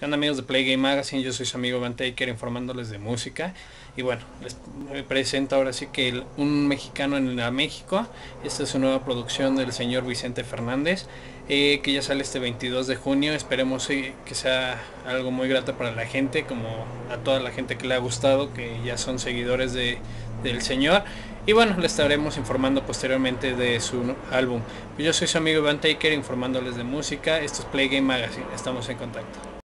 ¿Qué onda amigos de Play Game Magazine? Yo soy su amigo Van Taker informándoles de música. Y bueno, les presento ahora sí que un mexicano en la México. Esta es una nueva producción del señor Vicente Fernández. Eh, que ya sale este 22 de junio. Esperemos eh, que sea algo muy grato para la gente, como a toda la gente que le ha gustado, que ya son seguidores de, del señor. Y bueno, les estaremos informando posteriormente de su álbum. Yo soy su amigo Van Taker informándoles de música. Esto es Play Game Magazine. Estamos en contacto.